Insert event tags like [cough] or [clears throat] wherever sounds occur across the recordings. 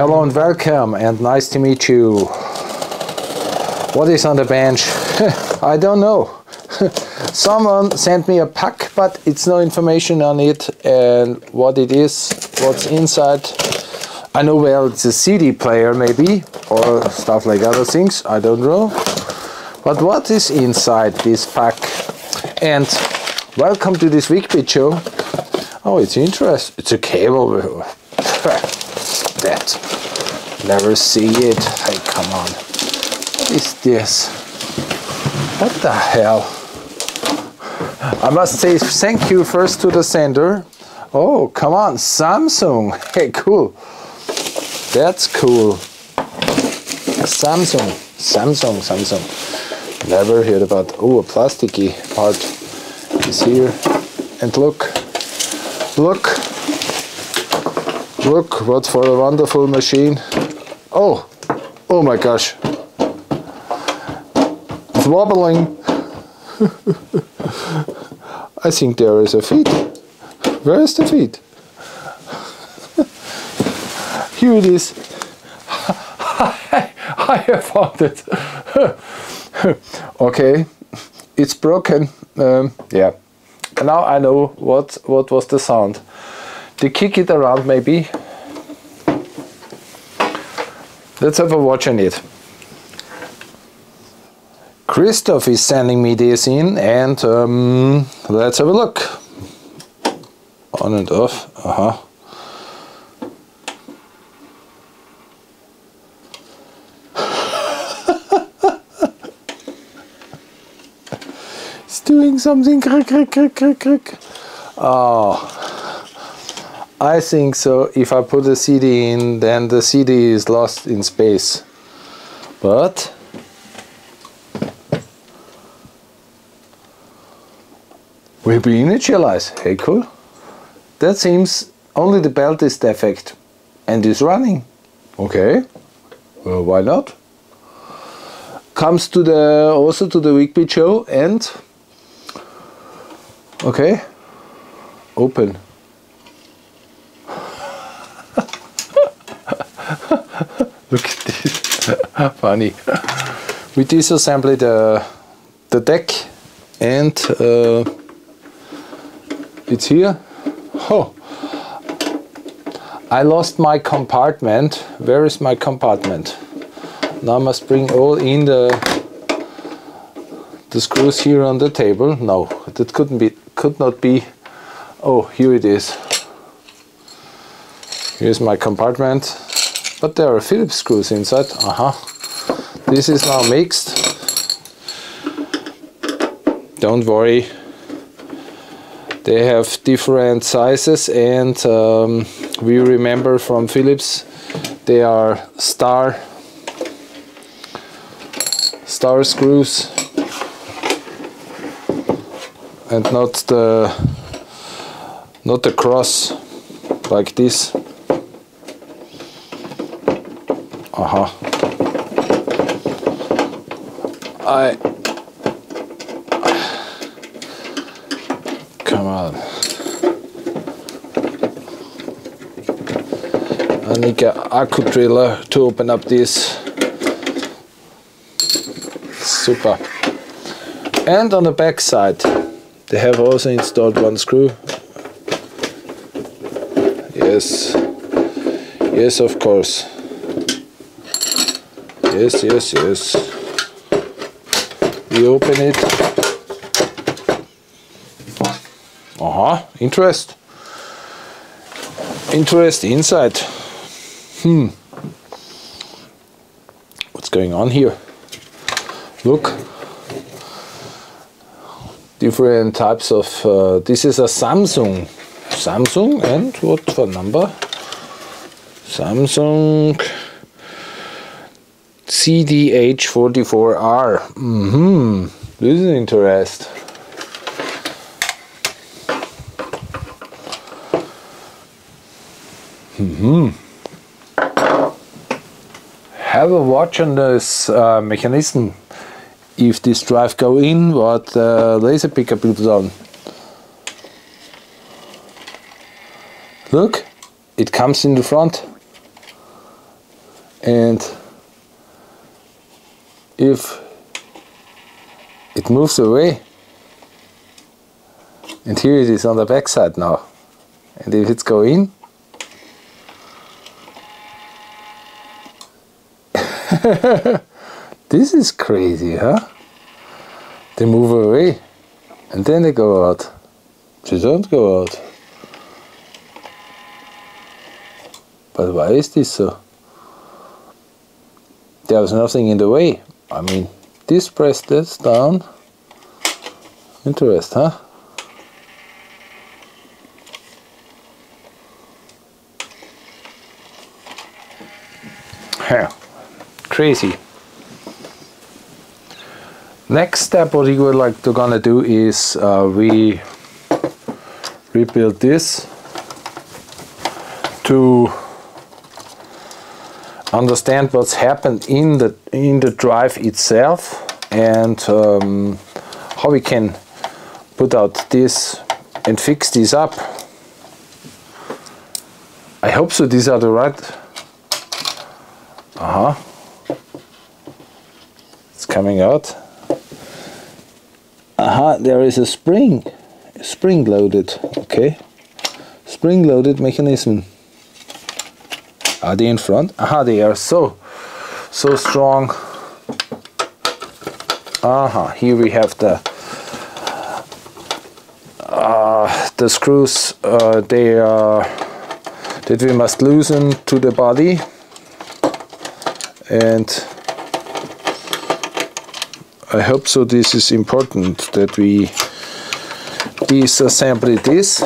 Hello and welcome and nice to meet you. What is on the bench? [laughs] I don't know. [laughs] Someone sent me a pack but it's no information on it and what it is, what's inside. I know well it's a CD player maybe or stuff like other things, I don't know. But what is inside this pack? And welcome to this week show. Oh, it's interesting. It's a cable. [laughs] that. Never see it. Hey, come on. What is this? What the hell? I must say thank you first to the sender. Oh, come on, Samsung. [laughs] Hey, cool. That's cool. Samsung, Samsung, Samsung. Never heard about. Oh, a plasticky part is here. And look, look, look, what for a wonderful machine. Oh, oh my gosh. It's wobbling. [laughs] I think there is a feet. Where is the feet? [laughs] Here it is. [laughs] I have found it. okay, it's broken. Um, yeah. Now I know what what was the sound. To kick it around maybe. Let's have a watch on it. Christoph is sending me this in and um, let's have a look. On and off. Uh-huh. [laughs] it's doing something. Crick, crick, crick, crick, crick. Oh. I think so. If I put a CD in, then the CD is lost in space. But we be initialized. Hey, cool. That seems only the belt is defect and is running. Okay. Well, why not? Comes to the also to the Weakbit show and okay. Open. Look at this. [laughs] Funny. We disassembly the the deck and uh, it's here. Oh, I lost my compartment. Where is my compartment? Now I must bring all in the the screws here on the table. No, that couldn't be. Could not be. Oh, here it is. Here's my compartment. But there are Phillips screws inside. Uh-huh. This is now mixed. Don't worry. They have different sizes and um, we remember from Philips they are star star screws and not the not the cross like this aha uh. I [sighs] come on. I need an accu driller to open up this. Super. And on the back side they have also installed one screw. Yes. Yes of course yes yes yes. We open it. Uh-huh interest. Interest inside. Hmm. What's going on here? Look. Different types of uh, this is a Samsung. Samsung and what for number? Samsung CDH44R mm -hmm. this is interest mm -hmm. have a watch on this uh, mechanism if this drive go in, what uh, laser pickup will on. Look, it comes in the front. and if it moves away. And here it is on the back side now. And if it's going in, [laughs] this is crazy huh? They move away and then they go out. They don't go out. But why is this so? There was nothing in the way I mean this press this down. Interest huh? Yeah, crazy. Next step, what you would like to gonna do is uh, we rebuild this to understand what's happened in the in the drive itself and um, how we can put out this and fix this up. I hope so. These are the right uh-huh. It's coming out. Aha, uh -huh, there is a spring. Spring loaded. Okay. Spring loaded mechanism. Are they in front? Aha, they are so so strong. Aha, here we have the uh, the screws uh, they are that we must loosen to the body and I hope so this is important that we disassemble this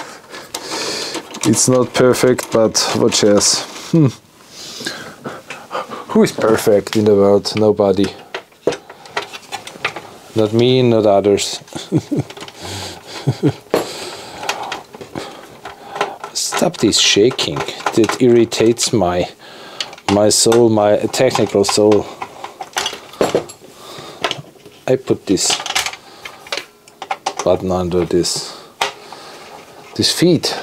[laughs] it's not perfect but what else hmm. who is perfect in the world nobody not me not others [laughs] stop this shaking it irritates my my soul, my technical soul. I put this button under this this feet.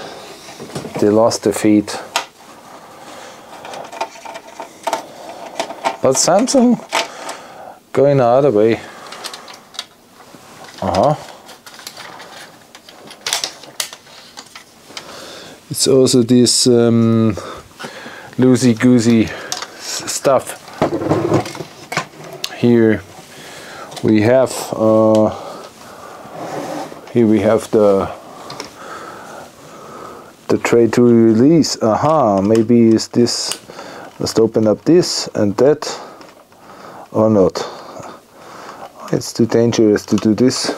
They lost the feet. But Samsung going the other way. Uh-huh. it's also this um, loosey goosey stuff here we have uh, here we have the the to release. Aha maybe is this must open up this and that or not. It's too dangerous to do this.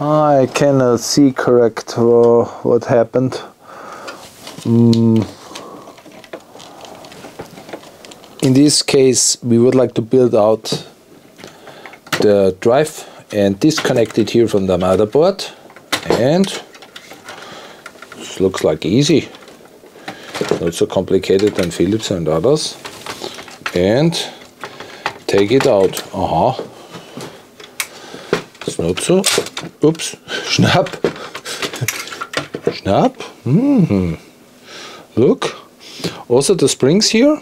I cannot see correct uh, what happened. Mm. in this case we would like to build out the drive and disconnect it here from the motherboard. And looks like easy. Not so complicated than Philips and others. And take it out. Aha. It's not so. Oops. [laughs] Schnapp schnapp mm -hmm. Look, also the springs here.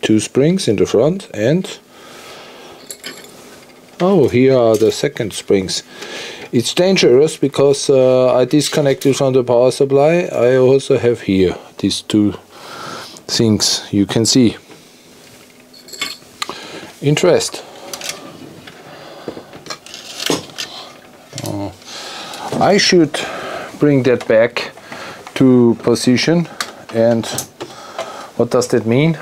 Two springs in the front and oh, here are the second springs. It's dangerous because uh, I disconnected from the power supply. I also have here these two things you can see. Interest. Uh, I should bring that back to position and what does that mean?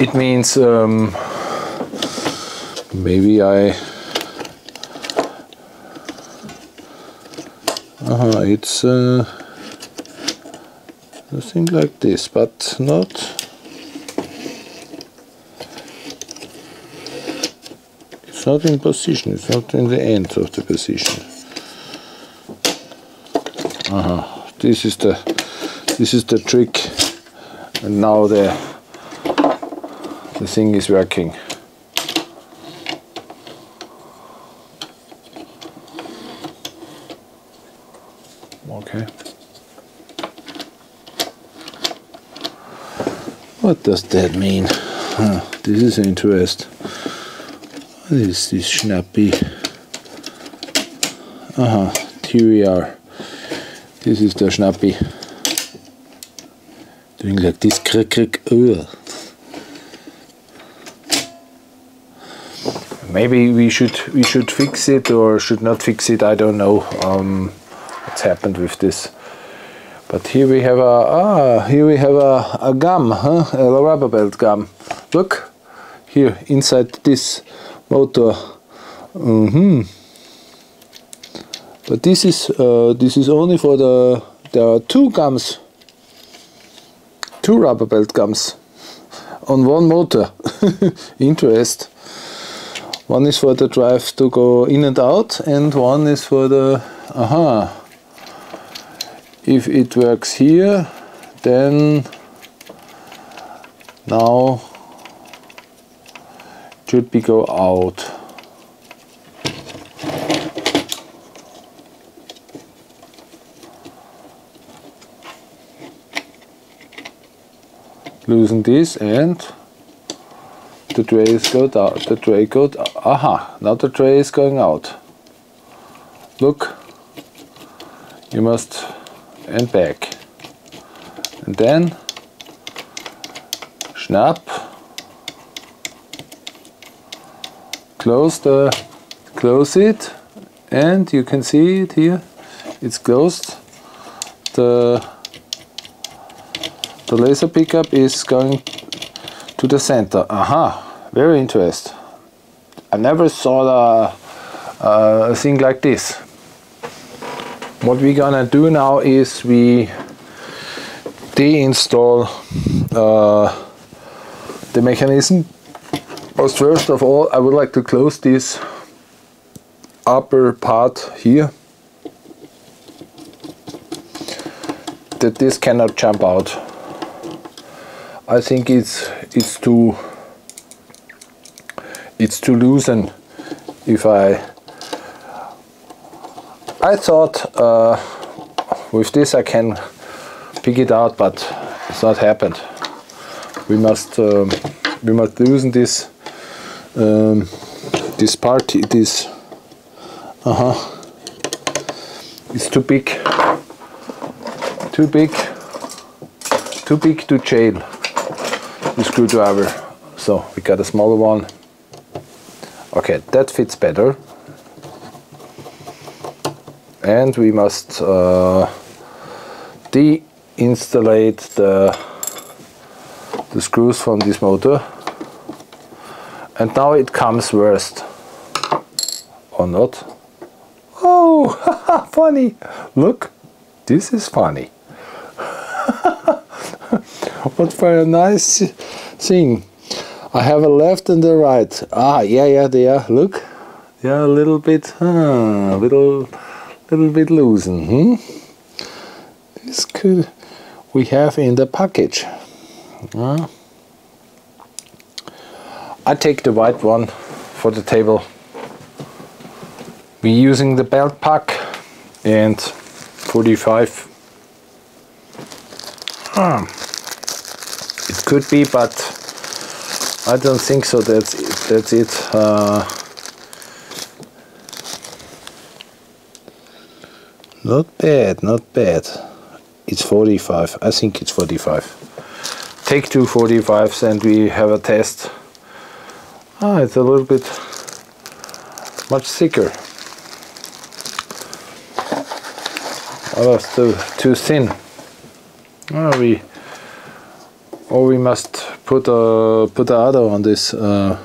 It means um, maybe I -huh, it's uh, thing like this but not. It's not in position it's not in the end of the position. Uh -huh this is the this is the trick and now the the thing is working okay What does that mean? Huh, this is interesting. What is this snappy? Uh-huh, here we are. This is the snappy. Doing like this crick crick. Ugh. maybe we should we should fix it or should not fix it I don't know um, what's happened with this but here we have a ah here we have a, a gum huh? A rubber belt gum. Look here inside this motor. Mm -hmm. but this is uh, this is only for the there are two gums. Two rubber belt gums on one motor. [laughs] Interest. One is for the drive to go in and out and one is for the aha if it works here then now it should be go out loosen this and the tray is go out. The tray go. Aha! Now the tray is going out. Look. You must and back, and then snap. Close the close it, and you can see it here. It's closed. The the laser pickup is going to the center. Aha, very interesting. I never saw uh, a thing like this. What we're gonna do now is we deinstall uh, the mechanism. But first of all, I would like to close this upper part here that this cannot jump out. I think it's it's too it's too loose and if I I thought uh, with this I can pick it out but it's not happened we must um, we must loosen this um, this part It is uh-huh it's too big too big too big to jail the screwdriver. So we got a smaller one. Okay, that fits better. And we must uh, deinstallate the, the screws from this motor. And now it comes worst. Or not. Oh, [laughs] funny. Look, this is funny. [laughs] what for a nice thing. I have a left and a right. Ah, yeah, yeah, they are. Look, are a little bit, huh, little, little bit loosen. Hmm? This could we have in the package. Uh, I take the white one for the table. We're using the belt pack and 45. It could be, but I don't think so. That's it. That's it. Uh, not bad, not bad. It's 45. I think it's 45. Take two 45s and we have a test. Ah, it's a little bit much thicker. Oh, it's too, too thin. Oh, we or we must put a put a other on this uh,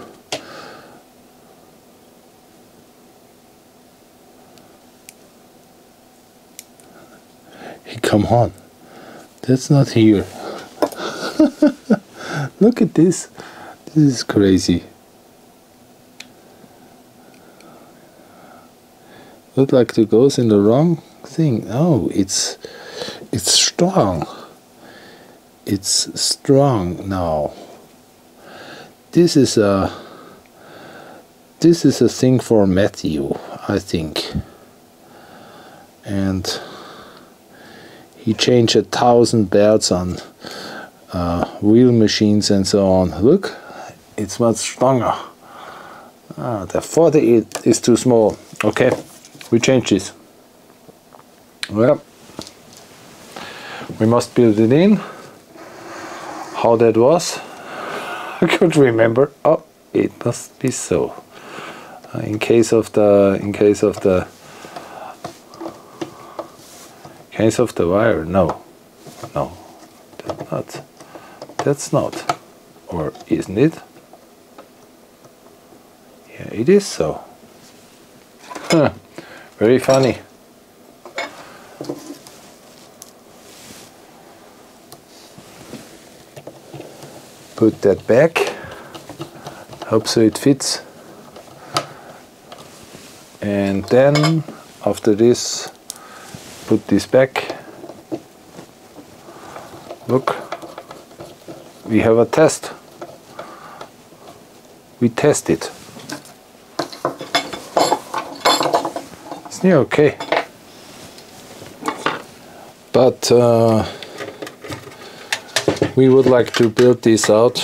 hey, come on. That's not here. [laughs] Look at this. This is crazy. Look like it goes in the wrong thing. Oh it's it's strong. It's strong now. This is a this is a thing for Matthew, I think. And he changed a thousand belts on uh, wheel machines and so on. Look, it's much stronger. Ah, the 40 is too small. Okay, we change this. Well, we must build it in. How that was, [laughs] I could remember. Oh, it must be so. Uh, in case of the, in case of the, case of the wire, no, no, that's not, that's not, or isn't it? Yeah, it is so. Huh. Very funny. Put that back. Hope so it fits. And then after this, put this back. Look, we have a test. We test it. It's near okay but uh, we would like to build this out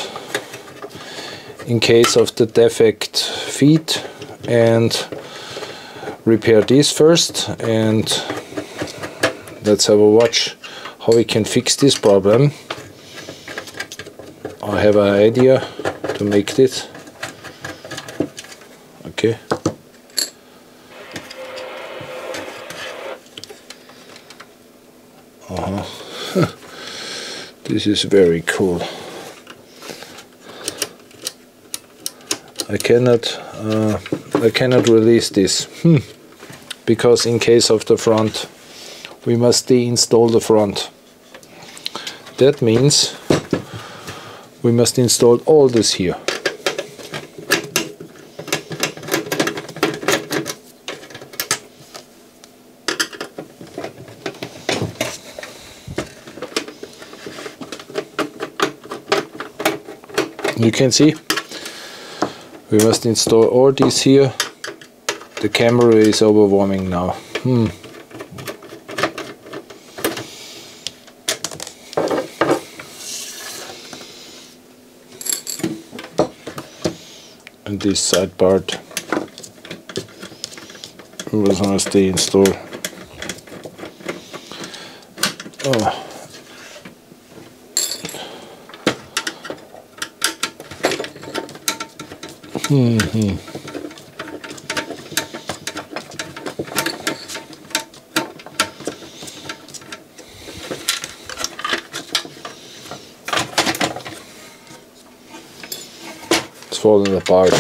in case of the defect feet and repair this first and let's have a watch how we can fix this problem. I have an idea to make this. Okay. [laughs] This is very cool. I cannot uh, I cannot release this. Hmm. because in case of the front we must deinstall the front. That means we must install all this here. you can see we must install all these here the camera is overwarming now hmm. This side part. Was must installed oh. Mm hmm falling apart.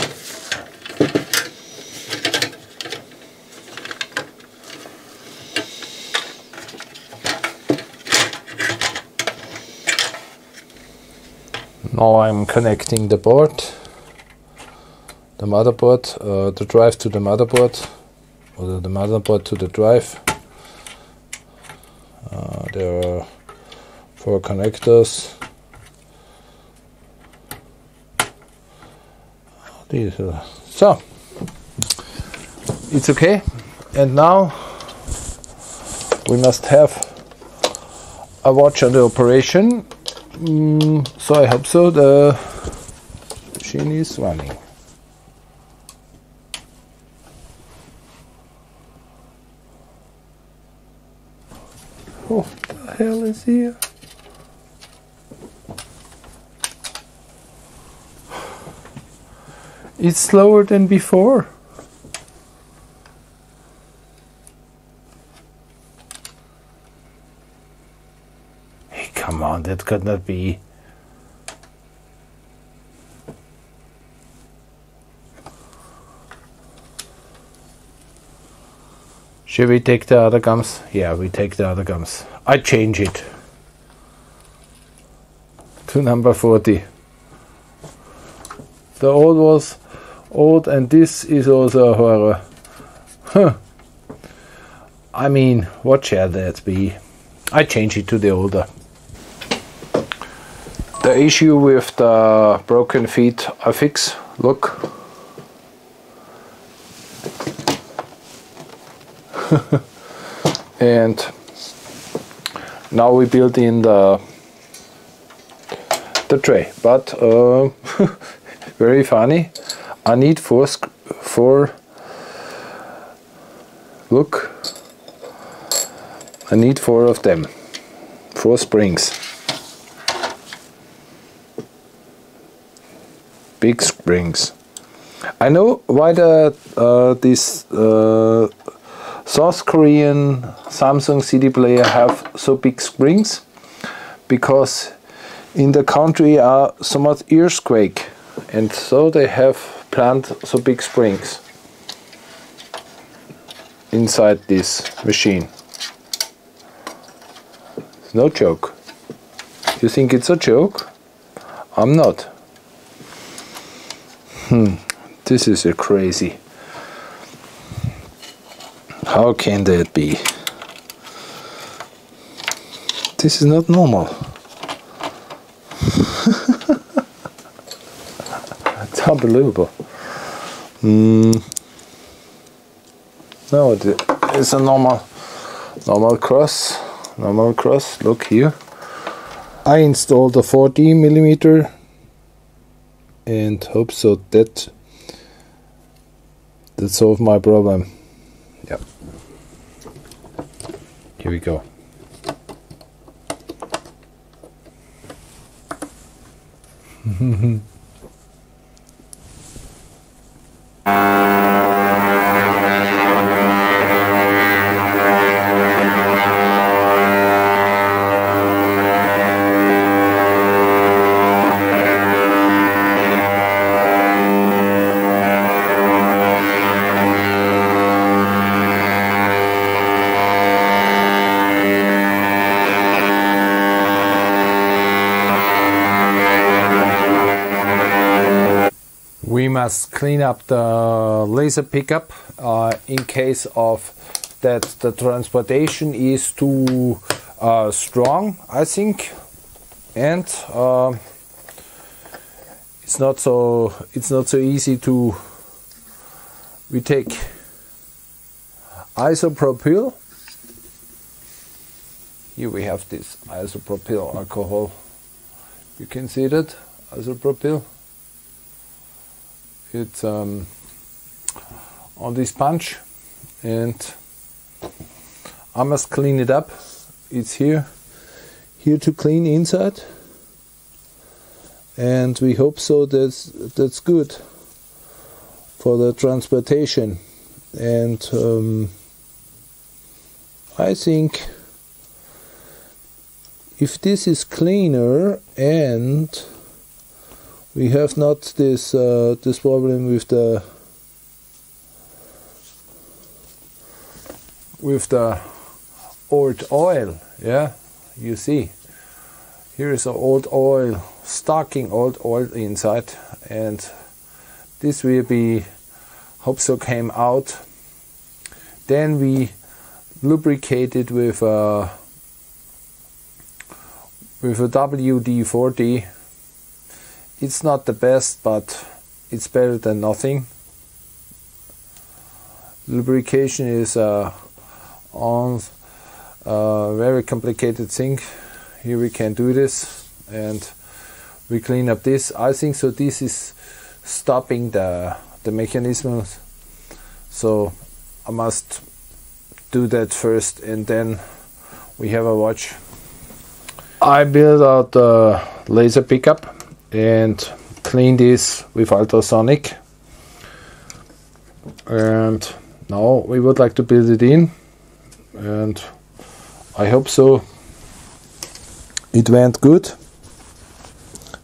Now I'm connecting the board the motherboard, uh, the drive to the motherboard, or the motherboard to the drive. Uh, there are four connectors. These are, so it's okay, and now we must have a watch on the operation. Mm, so I hope so. The machine is running. What the hell is here? It's slower than before. Hey, come on, that could not be. Should we take the other gums? Yeah, we take the other gums. I change it to number 40. The old was old and this is also a horror. Huh. I mean, what shall that be? I change it to the older. The issue with the broken feet I fix. Look. [laughs] and now we build in the the tray. But uh, [laughs] very funny. I need four, four look, I need four of them, four springs. Big springs. I know why the uh, this uh, South Korean Samsung CD player have so big springs because in the country are so much earthquake and so they have planned so big springs inside this machine. It's no joke. You think it's a joke? I'm not. Hmm, this is a crazy. How can that be? This is not normal. [laughs] unbelievable. Mm. No, it's a normal, normal cross, normal cross. Look here. I installed a 40 millimeter and hope so that that solved my problem. Yep. Here we go. [laughs] must clean up the laser pickup uh, in case of that the transportation is too uh, strong I think. And uh, it's not so it's not so easy to we take isopropyl. Here we have this isopropyl alcohol. You can see that isopropyl it's um, on this punch and I must clean it up. It's here here to clean inside. And we hope so that's that's good for the transportation. And um, I think if this is cleaner and we have not this uh, this problem with the with the old oil yeah? You see here is old oil stocking old oil inside and this will be hope so came out. Then we lubricate it with a with a WD-40 it's not the best, but it's better than nothing. Lubrication is a on a very complicated thing. Here we can do this and we clean up this. I think so. This is stopping the the mechanism. So I must do that first, and then we have a watch. I build out the laser pickup and clean this with ultrasonic. And now we would like to build it in and I hope so. It went good.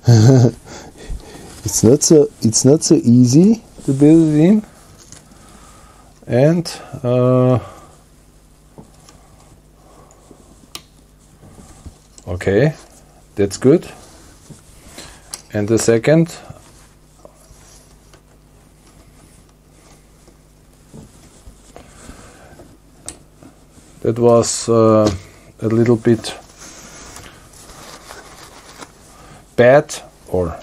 [laughs] It's not so it's not so easy to build it in. And uh, okay that's good and the second? That was uh, a little bit bad or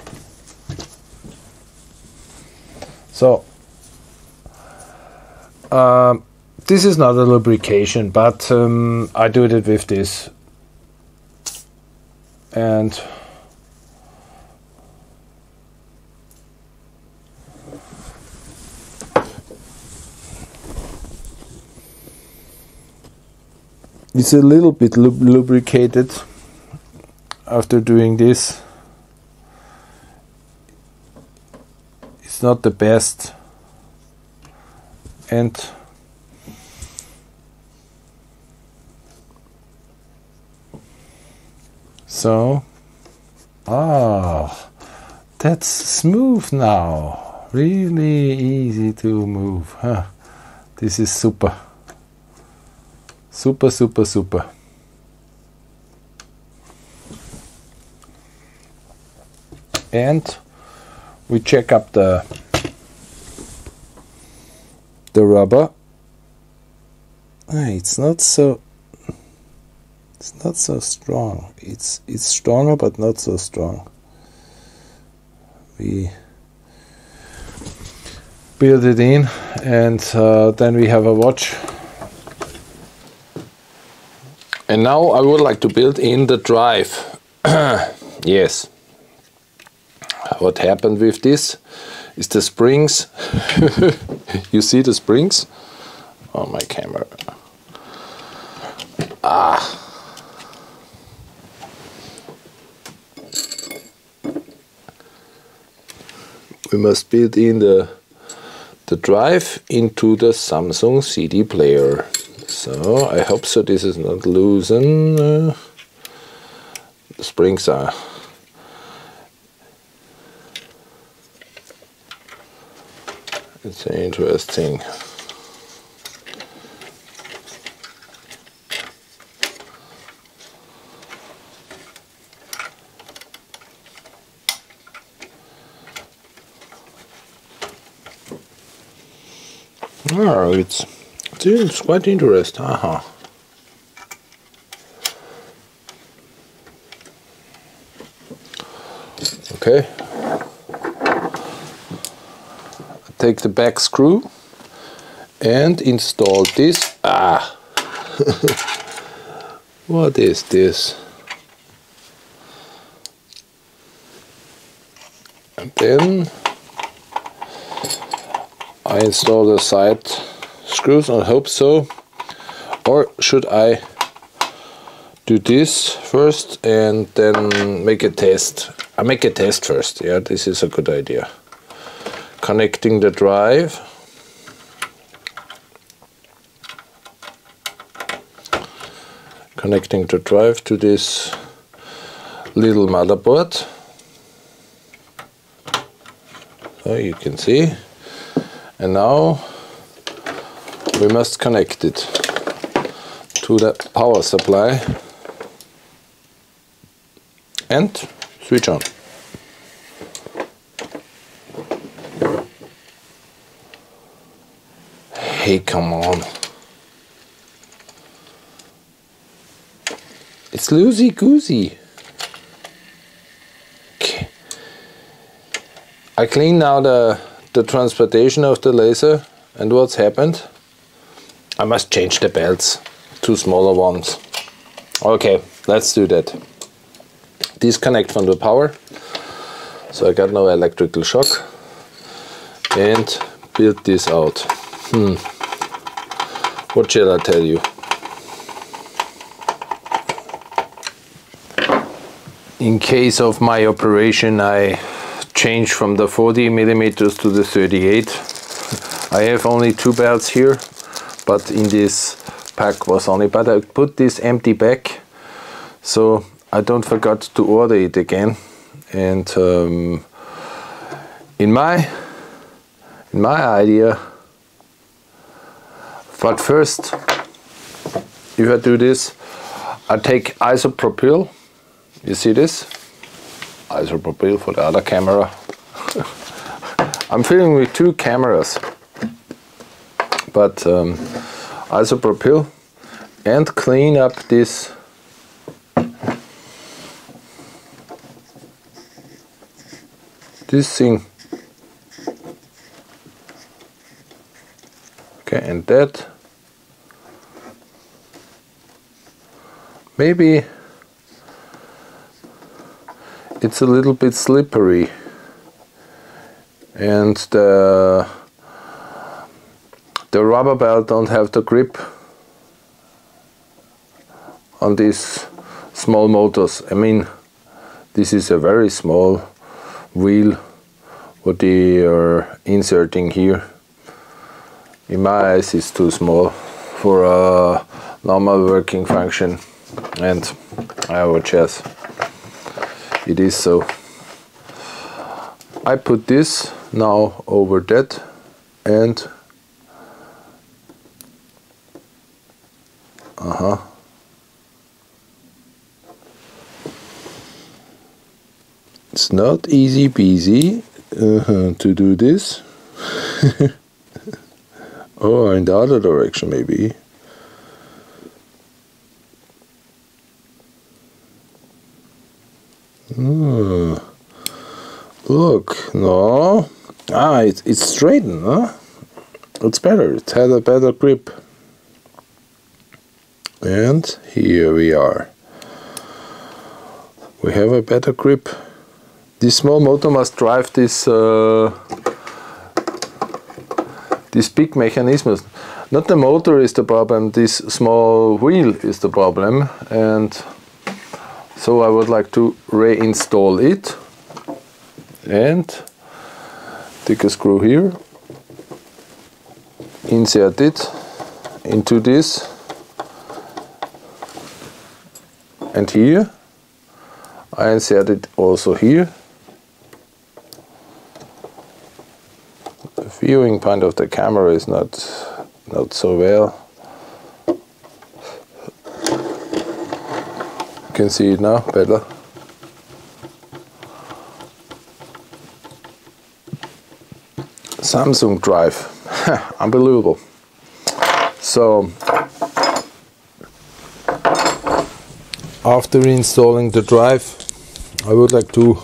so uh, this is not a lubrication but um, I do it with this. And it's a little bit lubricated after doing this. It's not the best. And so ah that's smooth now. Really easy to move huh? This is super super super super. And we check up the the rubber. It's not so it's not so strong. It's it's stronger but not so strong. We build it in and uh, then we have a watch and now I would like to build in the drive. [clears throat] Yes. What happened with this is the springs. [laughs] You see the springs? On oh, my camera. Ah. We must build in the the drive into the Samsung CD player so I hope so this is not loosen uh, the springs are it's interesting. Oh, it's it's quite interesting. Uh -huh. Okay. Take the back screw and install this. Ah! [laughs] what is this? And then I install the side screws, I hope so. Or should I do this first and then make a test? I make a test first, yeah, this is a good idea. Connecting the drive. Connecting the drive to this little motherboard. So you can see and now we must connect it to the power supply and switch on. Hey, come on. It's loosey goosey. Okay. I clean now the the transportation of the laser and what's happened? I must change the belts, two smaller ones. Okay, let's do that. Disconnect from the power, so I got no electrical shock, and build this out. Hmm. What shall I tell you? In case of my operation, I change from the 40 millimeters to the 38 [laughs] I have only two belts here but in this pack was only but I put this empty back so I don't forget to order it again. And um, in my in my idea but first if I do this I take isopropyl. You see this? Isopropyl for the other camera. [laughs] I'm filming with two cameras, but um, isopropyl and clean up this this thing. Okay, and that maybe it's a little bit slippery and the the rubber belt don't have the grip on these small motors. I mean, this is a very small wheel what they are inserting here. In my eyes, it's too small for a normal working function, and I would guess it is so. I put this now over that and uh-huh. It's not easy peasy uh -huh, to do this. [laughs] Oh in the other direction maybe. Oh. look no. Ah it's, it's straightened huh? It's better. It had a better grip and here we are. We have a better grip. This small motor must drive this uh, this big mechanism. Not the motor is the problem this small wheel is the problem. And so I would like to reinstall it. And take a screw here. Insert it into this and here. I insert it also here. The viewing point of the camera is not not so well. You can see it now better. Samsung drive. [laughs] Unbelievable. So after reinstalling the drive I would like to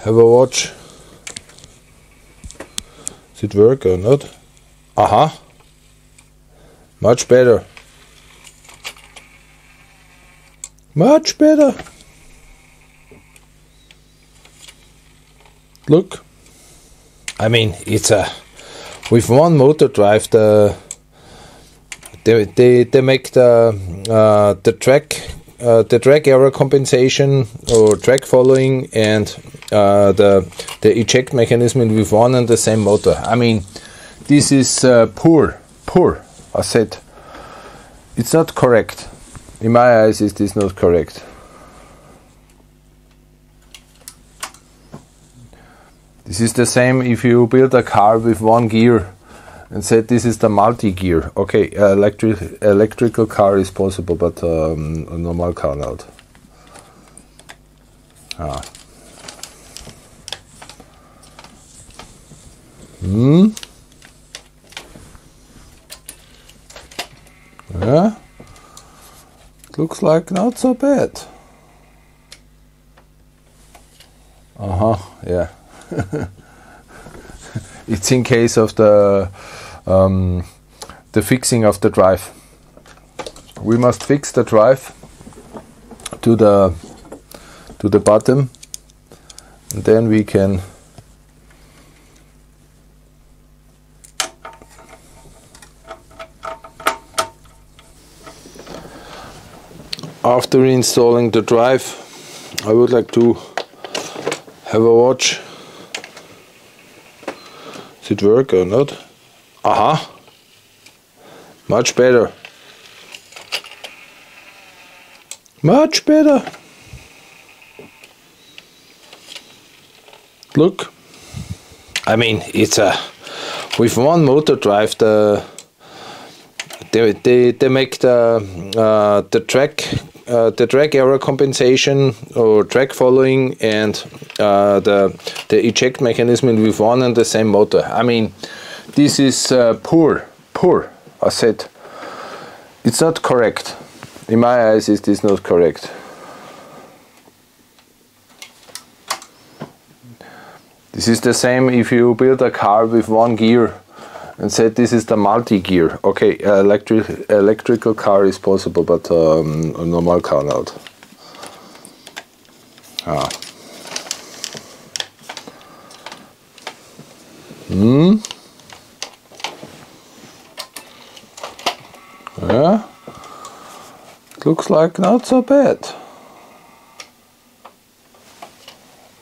have a watch. Does it work or not? Aha. Uh -huh. much better. Much better. Look. I mean it's a with one motor drive the they, they, they make the uh, the track uh, the drag error compensation or drag following and uh, the the eject mechanism with one and the same motor. I mean, this is uh, poor, poor. I said it's not correct. In my eyes, it is not correct. This is the same if you build a car with one gear and said this is the multi-gear. Okay, uh, electric electrical car is possible, but um, a normal car not. Ah. Hmm. Yeah. Looks like not so bad. Uh huh. Yeah. [laughs] it's in case of the um, the fixing of the drive. We must fix the drive to the to the bottom, and then we can. After reinstalling the drive, I would like to have a watch. Does it work or not? Aha. Uh-huh. Much better. Much better. Look. I mean, it's a with one motor drive. The they they, they make the uh, the track uh, the drag error compensation or drag following and uh, the the eject mechanism with one and the same motor. I mean, this is uh, poor, poor. I said it's not correct. In my eyes, it is not correct. This is the same if you build a car with one gear and said this is the multi-gear. Okay, electric electrical car is possible, but um, a normal car not. Ah. Hmm. Yeah. it looks like not so bad.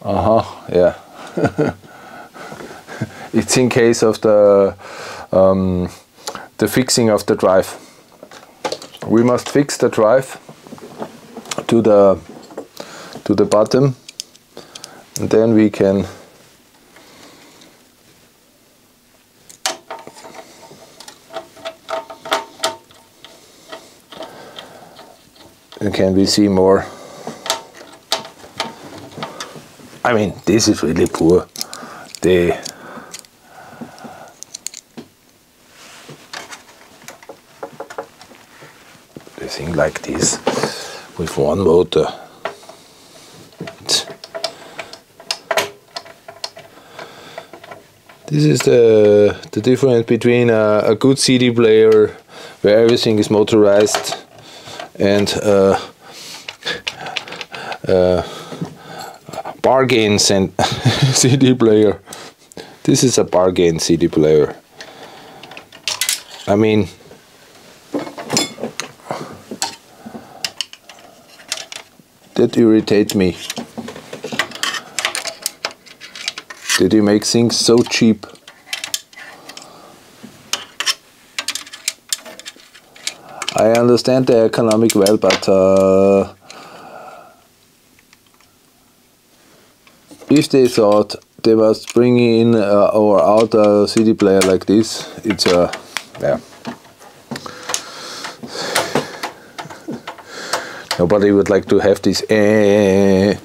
Uh-huh, yeah. [laughs] it's in case of the um, the fixing of the drive. We must fix the drive to the to the bottom and then we can can we see more? I mean this is really poor. The the thing like this with one motor. This is the the difference between a, a good CD player where everything is motorized and uh, uh, bargain and [laughs] CD player. This is a bargain CD player. I mean, that irritates me. Did you make things so cheap? I understand the economic well, but uh, if they thought they must bring in uh, or out a CD player like this, it's a uh, yeah. Nobody would like to have this uh,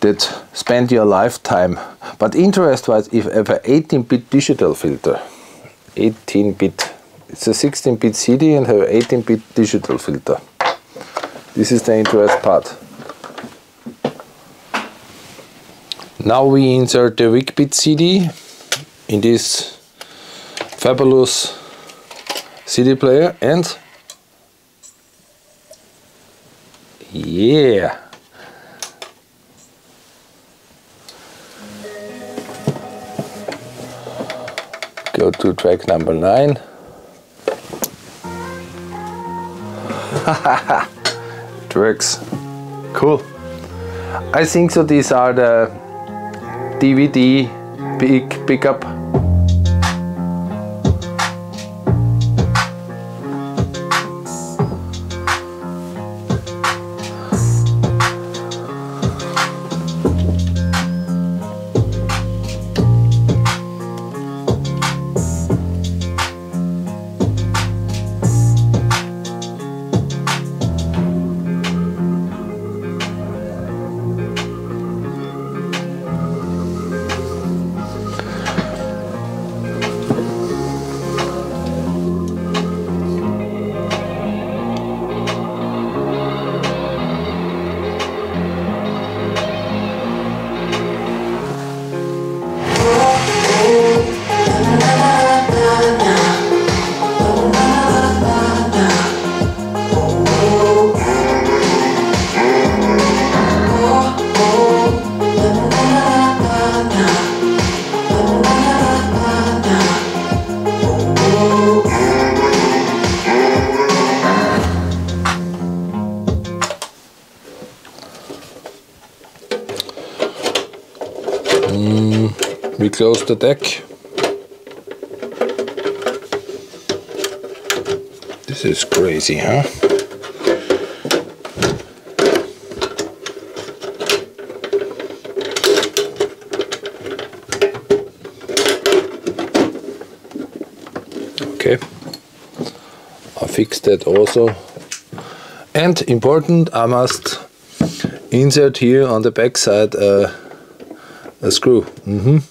that spend your lifetime. But interest-wise, if I have an 18-bit digital filter, 18-bit it's a 16-bit CD and have 18-bit digital filter. This is the interest part. Now we insert the Weakbit CD in this fabulous CD player and yeah go to track number 9 [laughs] Tricks. Cool. I think so these are the DVD big pickup close the deck. This is crazy, huh? Okay, I fixed that also. And important, I must insert here on the back side uh, a screw. Mm -hmm.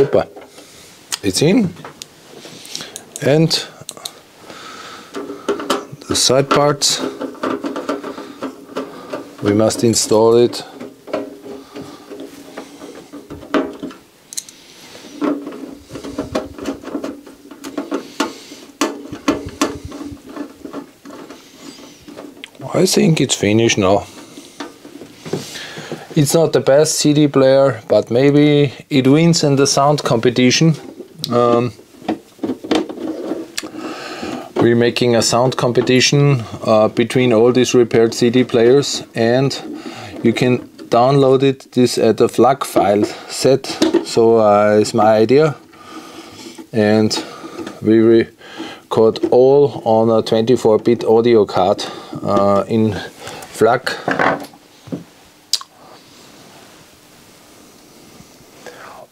Super. It's in. And the side parts, we must install it I think it's finished now. It's not the best CD player, but maybe it wins in the sound competition. Um, we're making a sound competition uh, between all these repaired CD players and you can download it this at a FLAC file set. So uh, it's my idea. And we record all on a 24-bit audio card uh, in FLAC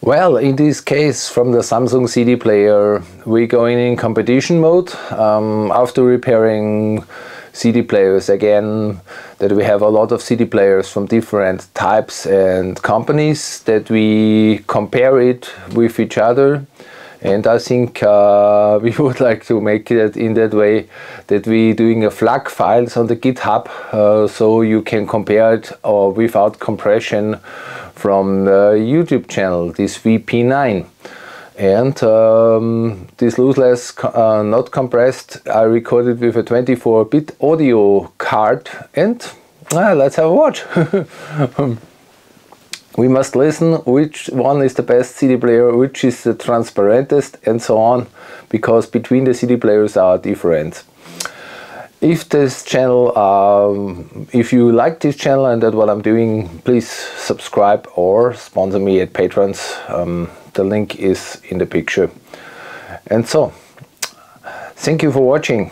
Well, in this case, from the Samsung CD player, we go in, in competition mode. Um, after repairing CD players again, that we have a lot of CD players from different types and companies, that we compare it with each other. And I think uh, [laughs] we would like to make it in that way that we're doing a FLAC files on the GitHub, uh, so you can compare it uh, without compression from the YouTube channel, this VP9. And um, this lossless, uh, not compressed, I recorded with a 24-bit audio card and uh, let's have a watch. [laughs] we must listen which one is the best CD player, which is the transparentest and so on, because between the CD players are different if this channel um, if you like this channel and that what I'm doing please subscribe or sponsor me at patrons. Um, the link is in the picture. And so thank you for watching